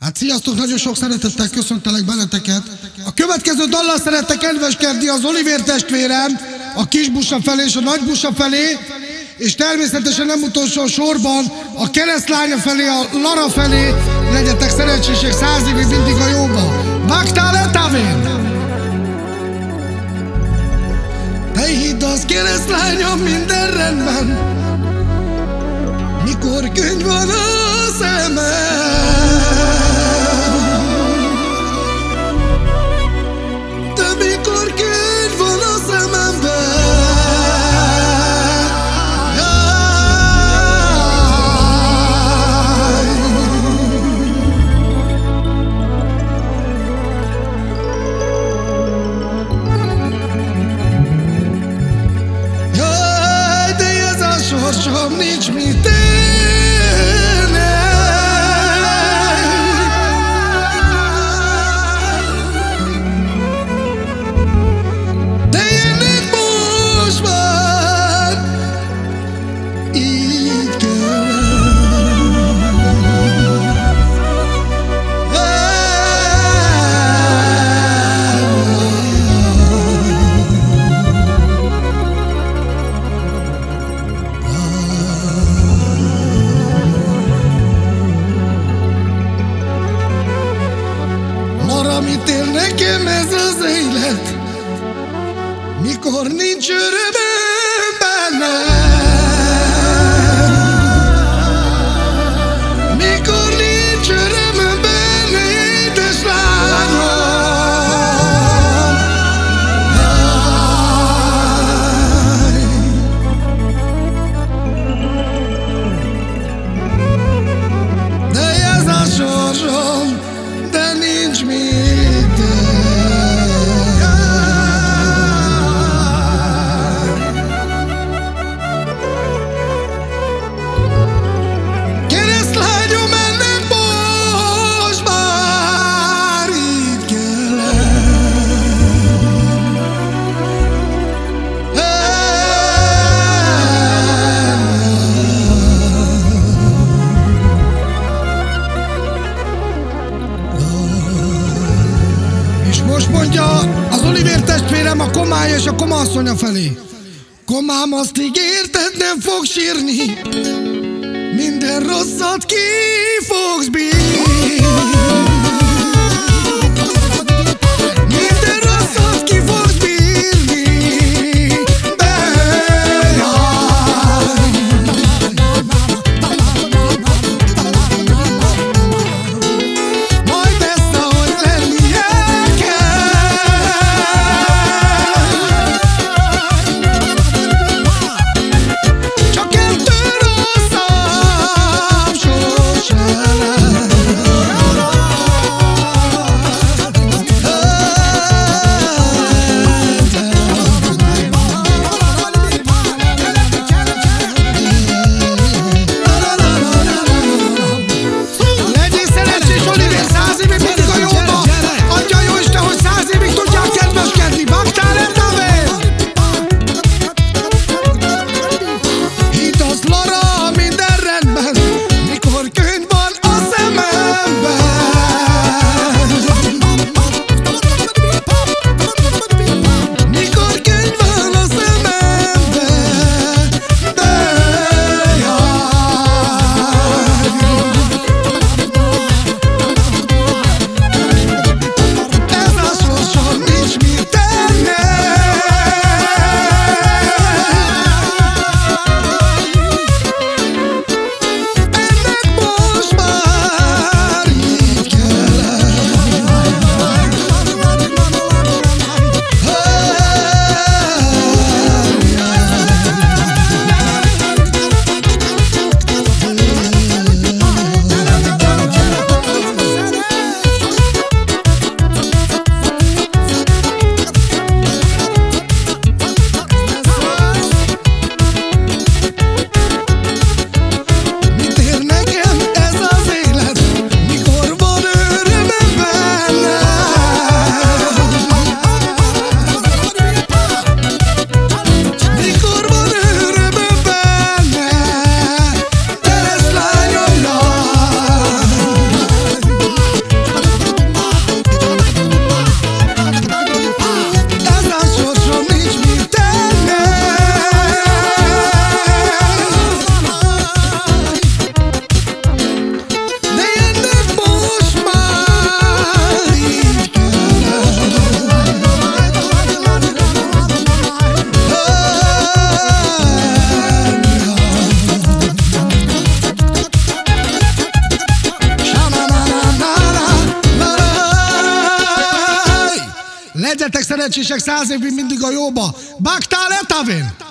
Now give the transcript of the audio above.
Hát sziasztok, nagyon sok szeretettel köszöntelek benneteket. A következő dallal szerettek kedveskedni az Oliver testvérem, a kis busa felé és a nagy busa felé, és természetesen nem utolsó sorban a keresztlánya felé, a Lara felé, legyetek szerencsések száz évig mindig a jóba. Vágtál etavén? Te hidd az keresztlányom minden rendben, mikor könyv van a szemem. Mikor nincs örömöm benne és a komasszonya felé. Komám azt ígérted, nem fog sírni, minden rosszat ki fogsz bírni. Szerencsések száz évig mindig a jóba. Baktál etavén!